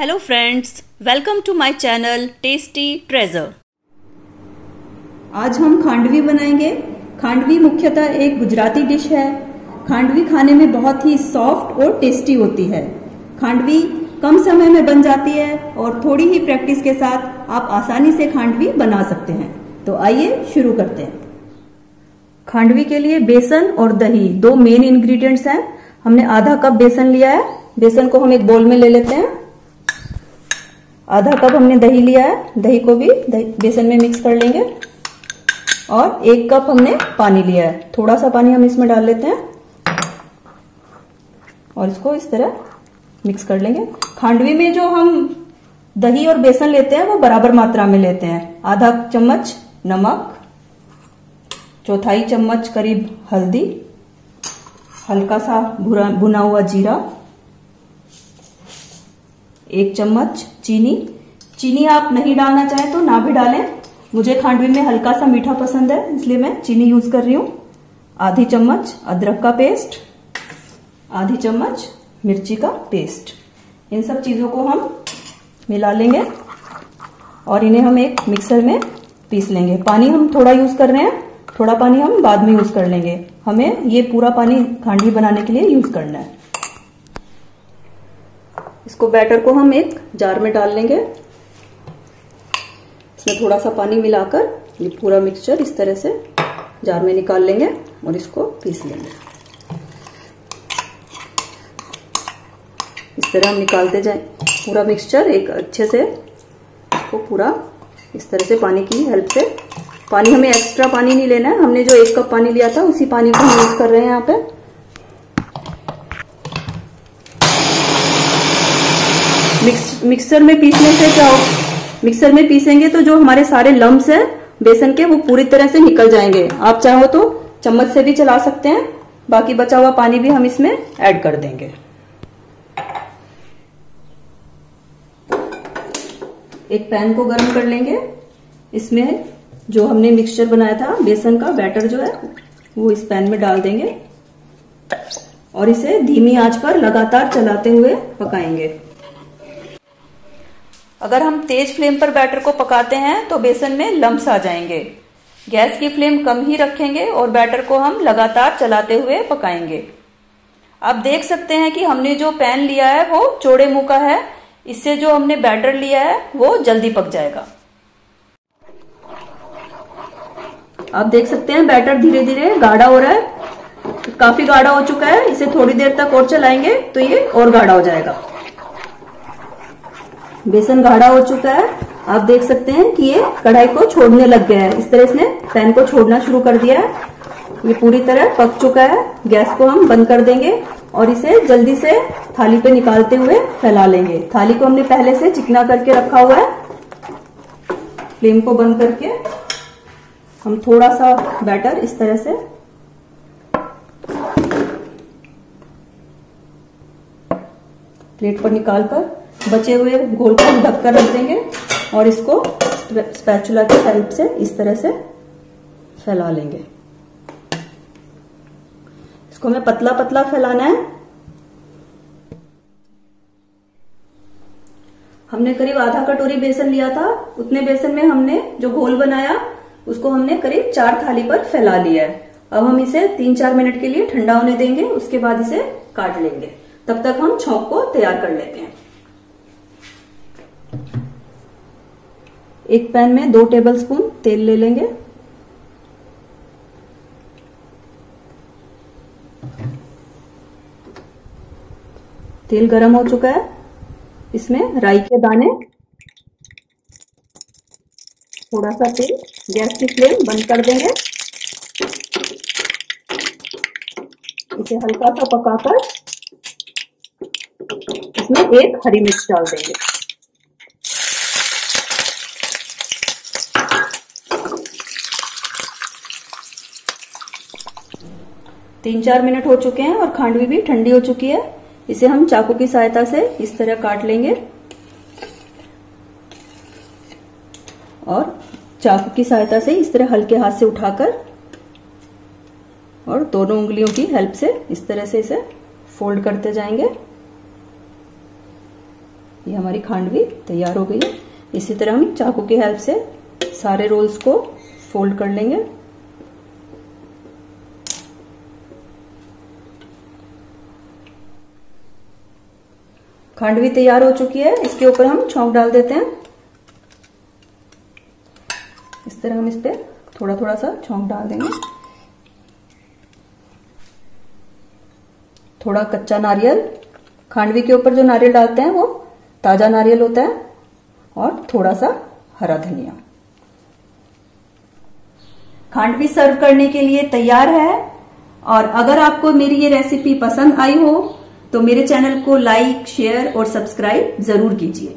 Hello friends welcome to my channel tasty treasure आज हम खांडवी बनाएँगे। खांडवी मुख्यतः एक गुजराती डिश है। खांडवी खाने में बहुत ही सॉफ्ट और टेस्टी होती है। खांडवी कम समय में बन जाती है और थोड़ी ही प्रैक्टिस के साथ आप आसानी से खांडवी बना सकते हैं। तो आइए शुरू करते हैं। खांडवी के लिए बेसन और दही दो मेन इंग्रेडिएंट्स हैं। हमने आधा कप बेसन लिया है। बेसन को हम एक बोल में ले लेते हैं। आधा कप हमने दही लिया है दही को भी दही, बेसन में मिक्स कर लेंगे। और एक कप हमने पानी लिया है। थोड़ा सा पानी हम इसमें डाल लेते हैं। और इसको इस तरह मिक्स कर लेंगे। खांडवी में जो हम दही और बेसन लेते हैं वो बराबर मात्रा में लेते हैं। आधा चम्मच नमक चौथाई चम्मच करीब हल्दी हल्का सा भुना हुआ जीरा एक चम्मच चीनी। चीनी आप नहीं डालना चाहें तो ना भी डालें। मुझे खांडवी में हल्का सा मीठा पसंद है, इसलिए मैं चीनी यूज़ कर रही हूँ। आधी चम्मच अदरक का पेस्ट, आधी चम्मच मिर्ची का पेस्ट। इन सब चीज़ों को हम मिला लेंगे और इन्हें हम एक मिक्सर में पीस लेंगे। पानी हम थोड़ा यूज़ कर रहे हैं, थोड़ा पानी हम बाद में यूज़ कर लेंगे। हमें ये पूरा पानी खांडवी बनाने के लिए यूज़ करना है। इसको बैटर को हम एक जार में डाल लेंगे। इसमें थोड़ा सा पानी मिलाकर ये पूरा मिक्सचर इस तरह से जार में निकाल लेंगे और इसको पीस लेंगे। इस तरह हम निकालते जाए। पूरा मिक्सचर एक अच्छे से इसको पूरा इस तरह से पानी की हेल्प से। पानी, हमें एक्स्ट्रा पानी नहीं लेना है। हमने जो एक कप पानी लिया था, उसी पानी को यूज़ कर रहे हैं यहाँ पे। मिक्स, मिक्सर में पीसने से क्या हो? मिक्सर में पीसेंगे तो जो हमारे सारे लम्ब है, बेसन के, वो पूरी तरह से निकल जाएँगे। आप चाहो तो चम्मच से भी चला सकते हैं, बाकी बचा हुआ पानी भी हम इसमें ऐड कर देंगे। एक पैन को गर्म कर लेंगे। इसमें जो हमने मिक्सचर बनाया था, बेसन का, बैटर जो है, वो इस पैन में डाल देंगे। और इसे धीमी आँच पर लगातार चलाते हुए पकाएँगे। अगर हम तेज फ्लेम पर बैटर को पकाते हैं तो बेसन में लम्स आ जाएँगे। गैस की फ्लेम कम ही रखेंगे और बैटर को हम लगातार चलाते हुए पकाएँगे। आप देख सकते हैं कि हमने जो पैन लिया है, वो चौड़े मुँह का है। इससे जो हमने बैटर लिया है, वो जल्दी पक जाएगा। आप देख सकते हैं, बैटर धीरे धीरे गाढ़ा हो रहा है। काफ़ी गाढ़ा हो चुका है। इसे थोड़ी देर तक और चलाएँगे तो ये और गाढ़ा हो जाएगा। बेसन गाढ़ा हो चुका है। आप देख सकते हैं कि ये कढ़ाई को छोड़ने लग गया है। इस तरह इसने पैन को छोड़ना शुरू कर दिया है। ये पूरी तरह पक चुका है। गैस को हम बंद कर देंगे और इसे जल्दी से थाली पे निकालते हुए फैला लेंगे। थाली को हमने पहले से चिकना करके रखा हुआ है। फ्लेम को बंद करके हम थोड़ा सा बैटर इस तरह से प्लेट पर निकालकर बचे हुए घोल को हम ढककर रख देंगे और इसको स्पैचुला की हेल्प से इस तरह से फैला लेंगे। इसको हमें पतला पतला फैलाना है। हमने करीब आधा कटोरी बेसन लिया था। उतने बेसन में हमने जो घोल बनाया, उसको हमने करीब चार थाली पर फैला लिया है। अब हम इसे तीन चार मिनट के लिए ठंडा होने देंगे, उसके बाद इसे काट लेंगे। तब तक हम छौक को तैयार कर लेते हैं। एक पैन में दो टेबलस्पून तेल ले लेंगे। तेल गरम हो चुका है। इसमें राई के दाने थोड़ा सा तेल, गैस की फ्लेम बंद कर देंगे। इसे हल्का सा पकाकर इसमें एक हरी मिर्च डाल देंगे। तीन चार मिनट हो चुके हैं और खांडवी भी ठंडी हो चुकी है। इसे हम चाकू की सहायता से इस तरह काट लेंगे। और चाकू की सहायता से इस तरह हल्के हाथ से उठाकर और दोनों उंगलियों की हेल्प से इस तरह से इसे फोल्ड करते जाएँगे। ये हमारी खांडवी तैयार हो गई है। इसी तरह हम चाकू की हेल्प से सारे रोल्स को फोल्ड कर लेंगे। खांडवी तैयार हो चुकी है। इसके ऊपर हम छौंक डाल देते हैं। इस तरह हम इस पर थोड़ा थोड़ा सा छौंक डाल देंगे। थोड़ा कच्चा नारियल। खांडवी के ऊपर जो नारियल डालते हैं वो ताज़ा नारियल होता है और थोड़ा सा हरा धनिया। खांडवी सर्व करने के लिए तैयार है। और अगर आपको मेरी ये रेसिपी पसंद आई हो तो मेरे चैनल को लाइक शेयर और सब्सक्राइब ज़रूर कीजिए।